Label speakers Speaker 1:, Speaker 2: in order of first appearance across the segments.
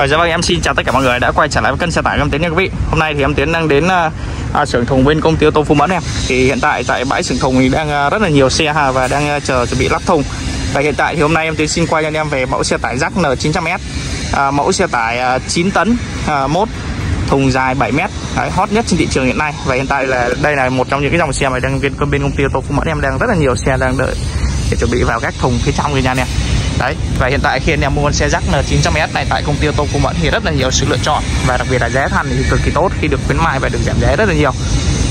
Speaker 1: Rồi dạ vâng em xin chào tất cả mọi người đã quay trở lại với kênh xe tải em Tiến nha quý vị. Hôm nay thì em Tiến đang đến à, à, xưởng thùng bên công ty ô tô Phú Mẫn em. Thì hiện tại tại bãi xưởng thùng thì đang à, rất là nhiều xe ha và đang à, chờ chuẩn bị lắp thùng. Và hiện tại thì hôm nay em Tiến xin quay cho anh em về mẫu xe tải rác N900S. À, mẫu xe tải à, 9 tấn à, mốt thùng dài 7 m Đấy, hot nhất trên thị trường hiện nay và hiện tại là đây là một trong những cái dòng xe mà đang bên bên công ty ô tô Phú Mẫn em đang rất là nhiều xe đang đợi để chuẩn bị vào các thùng phía trong rồi nha anh em đấy và hiện tại khi anh em mua con xe rắc N900S này tại công ty ô tô Phú Mẫn thì rất là nhiều sự lựa chọn. Và đặc biệt là giá thành thì cực kỳ tốt khi được khuyến mại và được giảm giá rất là nhiều.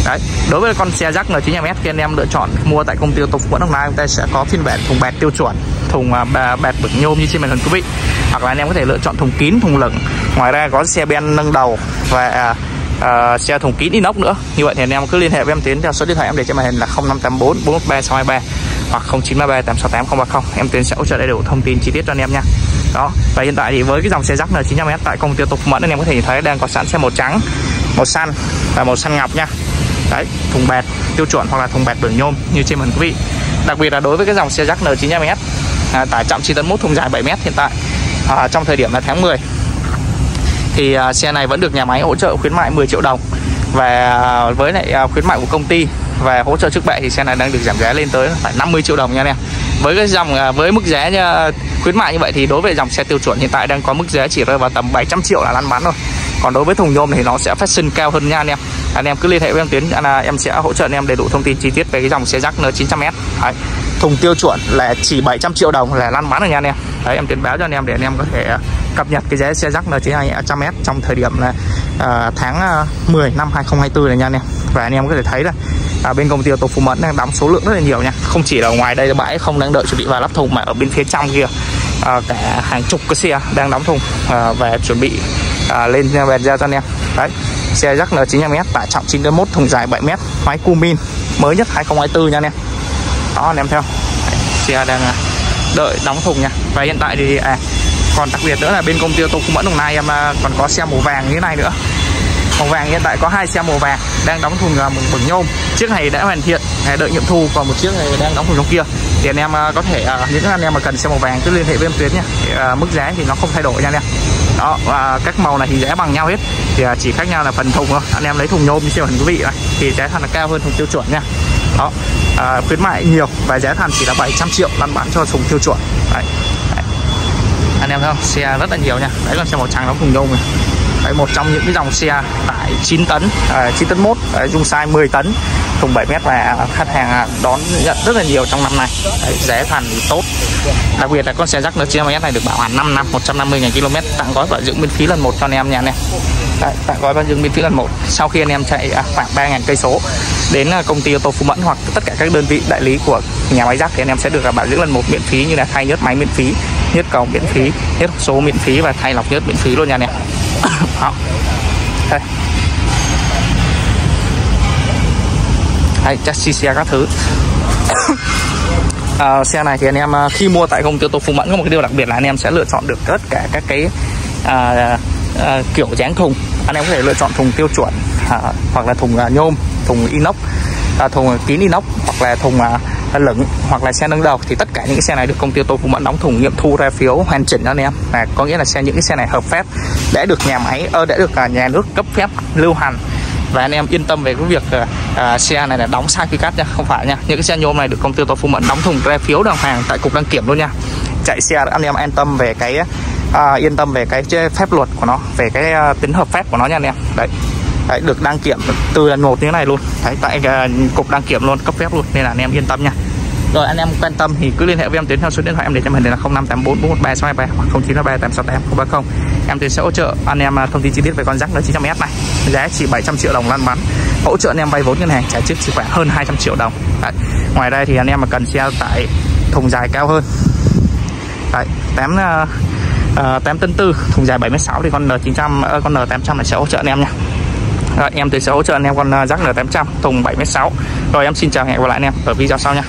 Speaker 1: Đấy đối với con xe rắc N900S khi anh em lựa chọn mua tại công ty ô tô Phú Mẫn Đồng Nai chúng ta sẽ có phiên bản thùng bẹt tiêu chuẩn thùng à, bạt bẹt nhôm như trên màn hình quý vị. Hoặc là anh em có thể lựa chọn thùng kín thùng lửng. Ngoài ra có xe ben nâng đầu và uh, xe thùng kín inox nữa. Như vậy thì anh em cứ liên hệ với em tiến theo số điện thoại em để trên màn hình là 0584 413 623 hoặc 0933 868 030 em tiến sẽ hỗ trợ đầy đủ thông tin chi tiết cho anh em nha. Đó và hiện tại thì với cái dòng xe rắc N900S tại công ty tục Mẫn anh em có thể nhìn thấy đang có sẵn xe màu trắng màu xanh và màu xanh ngọc nha. Đấy thùng bẹt tiêu chuẩn hoặc là thùng bẹt bửng nhôm như trên màn quý vị. Đặc biệt là đối với cái dòng xe rắc N900S à, tải trọng 9 tấn 1 thùng dài 7m hiện tại à, trong thời điểm là tháng 10 thì à, xe này vẫn được nhà máy hỗ trợ khuyến mại 10 triệu đồng và à, với lại à, khuyến mại của công ty và hỗ trợ trước bệ thì xe này đang được giảm giá lên tới phải 50 triệu đồng nha anh em. Với cái dòng à, với mức giá như, khuyến mại như vậy thì đối với dòng xe tiêu chuẩn hiện tại đang có mức giá chỉ rơi vào tầm 700 triệu là lăn bán rồi. Còn đối với thùng nhôm thì nó sẽ phát sinh cao hơn nha anh em. Anh em cứ liên hệ với em tiến là em sẽ hỗ trợ anh em đầy đủ thông tin chi tiết về cái dòng xe rắc N900S Đấy. thùng tiêu chuẩn là chỉ 700 triệu đồng là lăn bán rồi nha anh em. Đấy, em tiến báo cho anh em để anh em có thể cập nhật cái giá xe rắc N900S trong thời điểm là uh, tháng à, uh, 10 năm 2024 này nha anh em. Và anh em có thể thấy là à, bên công ty ô tô Phú Mẫn đang đóng số lượng rất là nhiều nha. Không chỉ là ngoài đây là bãi không đang đợi chuẩn bị vào lắp thùng mà ở bên phía trong kia à, cả hàng chục cái xe đang đóng thùng à, và chuẩn bị à, lên bèn ra cho anh em đấy xe rắc N95S tải trọng 91 thùng dài 7m máy Cumin mới nhất 2024 nha anh em. Đó anh em theo. Đấy, xe đang à, đợi đóng thùng nha. Và hiện tại thì à, còn đặc biệt nữa là bên công ty ô tô Phú Mẫn Đồng Nai em à, còn có xe màu vàng như thế này nữa. Màu vàng hiện tại có hai xe màu vàng đang đóng thùng à, bửng nhôm. Chiếc này đã hoàn thiện đợi nghiệm thu còn một chiếc này đang đóng thùng trong kia. Thì anh em à, có thể những anh em mà cần xe màu vàng cứ liên hệ với em tuyến nha thì, mức giá thì nó không thay đổi nha anh em. Đó và các màu này thì giá bằng nhau hết. Thì chỉ khác nhau là phần thùng thôi. Anh em lấy thùng nhôm như trên hình quý vị này thì giá thành là cao hơn thùng tiêu chuẩn nha. Đó à, khuyến mại nhiều và giá thành chỉ là 700 triệu lăn bán cho thùng tiêu chuẩn. Đấy anh em thấy không? Xe rất là nhiều nha. Đấy là xe màu trắng đóng thùng nhôm này Đấy, một trong những cái dòng xe tải 9 tấn à, 9 tấn 1 đấy, dung size 10 tấn. Thùng 7 mét và khách hàng đón nhận rất là nhiều trong năm nay. Đấy, giá thành tốt. Đặc biệt là con xe rắc N900S này được bảo hành 5 năm 150 000 km tặng gói bảo dưỡng miễn phí lần một cho anh em nha anh em. Đấy, tặng gói bảo dưỡng miễn phí lần một. Sau khi anh em chạy à, khoảng 3 000 cây số đến à, công ty ô tô Phú Mẫn hoặc tất cả các đơn vị đại lý của nhà máy rác thì anh em sẽ được bảo dưỡng lần một miễn phí như là thay nhớt máy miễn phí hết cầu miễn phí hết số miễn phí và thay lọc nhớt miễn phí luôn nha anh em. Đó. Đây. Đây chassis xe các thứ. À, xe này thì anh em à, khi mua tại công ty tô Phú Mẫn có một cái điều đặc biệt là anh em sẽ lựa chọn được tất cả các cái à, à, kiểu dáng thùng. Anh em có thể lựa chọn thùng tiêu chuẩn à, hoặc là thùng à, nhôm thùng inox à, thùng kín inox hoặc là thùng à, lửng hoặc là xe nâng đầu thì tất cả những cái xe này được công ty ô tô Phú Mẫn đóng thùng nghiệm thu ra phiếu hoàn chỉnh anh em. Là có nghĩa là xe những cái xe này hợp phép đã được nhà máy ờ, ơ đã được à, nhà nước cấp phép lưu hành. Và anh em yên tâm về cái việc uh, xe này là đóng sai quy cách nha không phải nha. Những cái xe nhôm này được công ty tôi tô Phú Mẫn đóng thùng ra phiếu đàng hoàng tại cục đăng kiểm luôn nha. Chạy xe anh em an tâm về cái uh, yên tâm về cái phép luật của nó về cái uh, tính hợp pháp của nó nha anh em. Đấy. Đấy, được đăng kiểm từ lần một như thế này luôn. Đấy, tại uh, cục đăng kiểm luôn cấp phép luôn nên là anh em yên tâm nha. Rồi anh em quan tâm thì cứ liên hệ với em tuyến theo số điện thoại em để cho mình là 0584 413 623 hoặc 0933 868 030 em tuyến sẽ hỗ trợ anh em à, thông tin chi tiết về con rắc N900S này. Giá chỉ 700 triệu đồng lăn bắn hỗ trợ anh em vay vốn ngân hàng trả trước chỉ khoảng hơn 200 triệu đồng. Đấy. ngoài đây thì anh em mà cần xe tải thùng dài cao hơn. Đấy, 8 uh, 8 tân tư thùng dài 76 thì con N900 uh, ờ, con N800 này sẽ hỗ trợ anh em nha rồi, em thì sẽ hỗ trợ anh em con ờ, rắc N800 thùng 7m6 rồi em xin chào hẹn gặp lại anh em ở video sau nha.